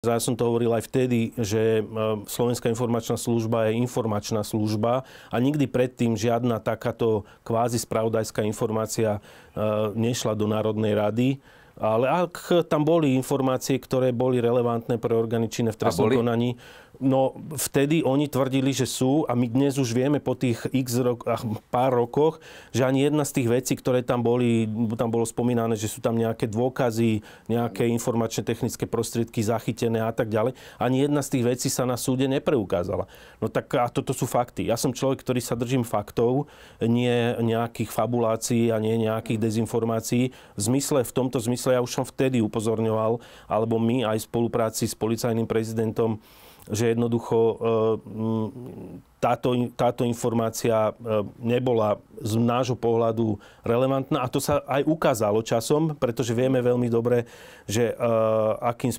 Ja som to hovoril aj vtedy, že Slovenská informačná služba je informačná služba a nikdy predtým žiadna takáto kvázi spravodajská informácia nešla do Národnej rady. Ale ak tam boli informácie, ktoré boli relevantné pre orgány činné v trestnom konaní, No vtedy oni tvrdili, že sú a my dnes už vieme po tých x rok, pár rokoch, že ani jedna z tých vecí, ktoré tam boli, tam bolo spomínané, že sú tam nejaké dôkazy, nejaké informačné technické prostriedky zachytené a tak ďalej, ani jedna z tých vecí sa na súde nepreukázala. No tak a toto sú fakty. Ja som človek, ktorý sa držím faktov, nie nejakých fabulácií a nie nejakých dezinformácií. V zmysle, v tomto zmysle ja už som vtedy upozorňoval, alebo my aj v spolupráci s policajným prezidentom že jednoducho e, táto, táto informácia e, nebola z nášho pohľadu relevantná. A to sa aj ukázalo časom, pretože vieme veľmi dobre, že e, akým